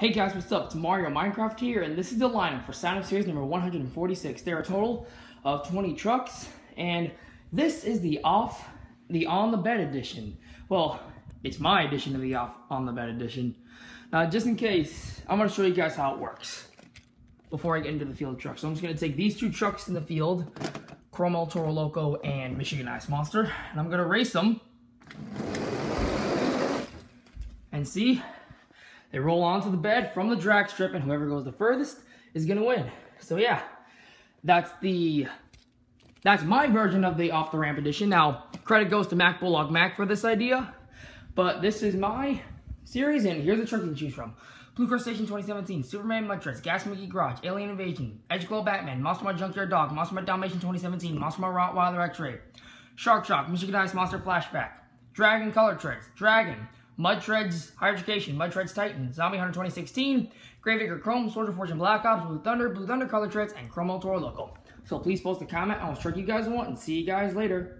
Hey guys, what's up? It's Mario Minecraft here, and this is the lineup for Sign Up Series number 146. There are a total of 20 trucks, and this is the off, the on the bed edition. Well, it's my edition of the off on the bed edition. Now, just in case, I'm gonna show you guys how it works before I get into the field truck. So I'm just gonna take these two trucks in the field, Chrome El Toro Loco and Michigan Ice Monster, and I'm gonna race them. And see, they roll onto the bed from the drag strip, and whoever goes the furthest is gonna win. So yeah, that's the that's my version of the off the ramp edition. Now, credit goes to Mac Bullock Mac for this idea, but this is my series, and here's the truck you can choose from. Blue Crushstation 2017, Superman Mud Gas Monkey Garage, Alien Invasion, Edge Glow Batman, Monster Mutt Junkyard Dog, Monster Mutt Dalmatian 2017, Monster Mutt Rottweiler X-Ray, Shark Shock, Michigan Ice Monster Flashback, Dragon Color Treads, Dragon, Mud Treads Higher Education, Mud Treads Titan, Zombie Hunter 2016, Gravedigger Chrome, Soldier Fortune Black Ops, Blue Thunder, Blue Thunder Color Treads, and Chrome El Toro Loco. So please post a comment on what truck you guys want, and see you guys later.